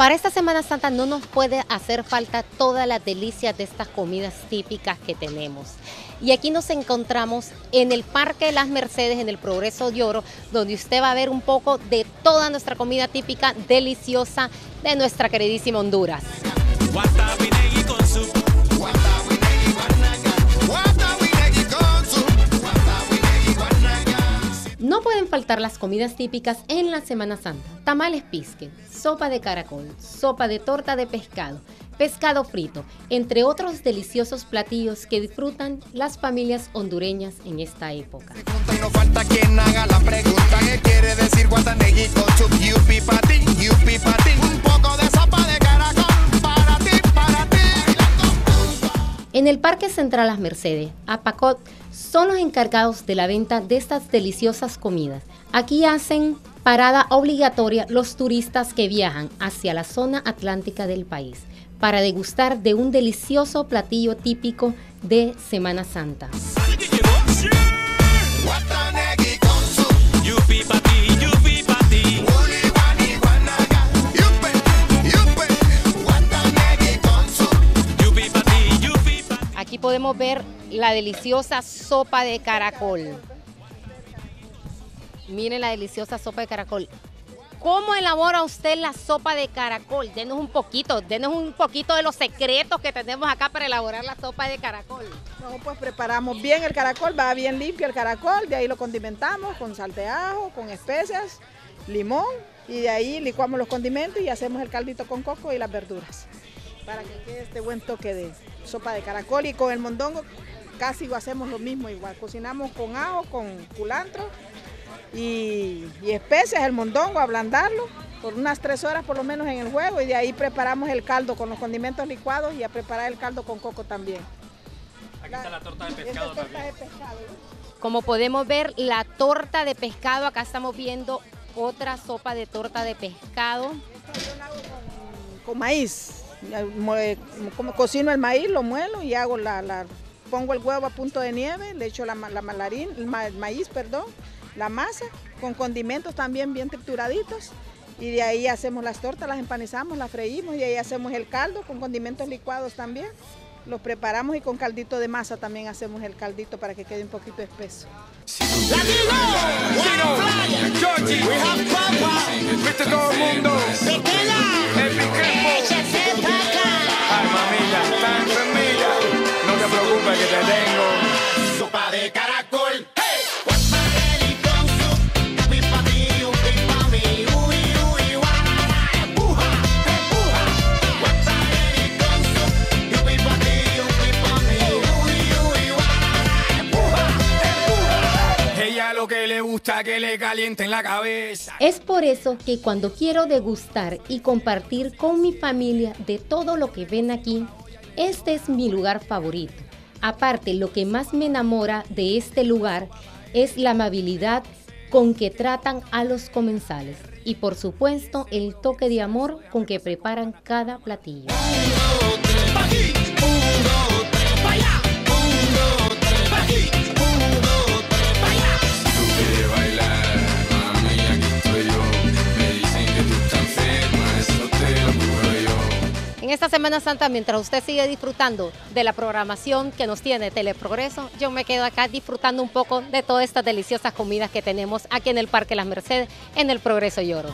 Para esta Semana Santa no nos puede hacer falta todas las delicias de estas comidas típicas que tenemos. Y aquí nos encontramos en el Parque las Mercedes, en el Progreso de Oro, donde usted va a ver un poco de toda nuestra comida típica deliciosa de nuestra queridísima Honduras. Faltar las comidas típicas en la Semana Santa. Tamales pisque, sopa de caracol, sopa de torta de pescado, pescado frito, entre otros deliciosos platillos que disfrutan las familias hondureñas en esta época. En el Parque Central Las Mercedes, Apacot son los encargados de la venta de estas deliciosas comidas. Aquí hacen parada obligatoria los turistas que viajan hacia la zona atlántica del país para degustar de un delicioso platillo típico de Semana Santa. Podemos ver la deliciosa sopa de caracol. Miren la deliciosa sopa de caracol. ¿Cómo elabora usted la sopa de caracol? Denos un poquito, denos un poquito de los secretos que tenemos acá para elaborar la sopa de caracol. No, pues preparamos bien el caracol, va bien limpio el caracol, de ahí lo condimentamos con sal de ajo, con especias, limón y de ahí licuamos los condimentos y hacemos el caldito con coco y las verduras para que quede este buen toque de sopa de caracol y con el mondongo casi hacemos lo mismo igual, cocinamos con ajo, con culantro y, especias el mondongo, ablandarlo por unas tres horas por lo menos en el juego y de ahí preparamos el caldo con los condimentos licuados y a preparar el caldo con coco también. Aquí está la torta de pescado también. Como podemos ver, la torta de pescado, acá estamos viendo otra sopa de torta de pescado. con maíz, como cocino el maíz, lo muelo y hago la, pongo el huevo a punto de nieve, le echo la, la el, maíz, perdón, la masa, con condimentos también bien trituraditos. Y de ahí hacemos las tortas, las empanizamos, las freímos y ahí hacemos el caldo con condimentos licuados también. Los preparamos y con caldito de masa también hacemos el caldito para que quede un poquito espeso. Que le gusta que le la cabeza. Es por eso que cuando quiero degustar y compartir con mi familia de todo lo que ven aquí, este es mi lugar favorito. Aparte, lo que más me enamora de este lugar es la amabilidad con que tratan a los comensales y por supuesto el toque de amor con que preparan cada platillo. En esta Semana Santa, mientras usted sigue disfrutando de la programación que nos tiene Teleprogreso, yo me quedo acá disfrutando un poco de todas estas deliciosas comidas que tenemos aquí en el Parque Las Mercedes, en el Progreso Lloro.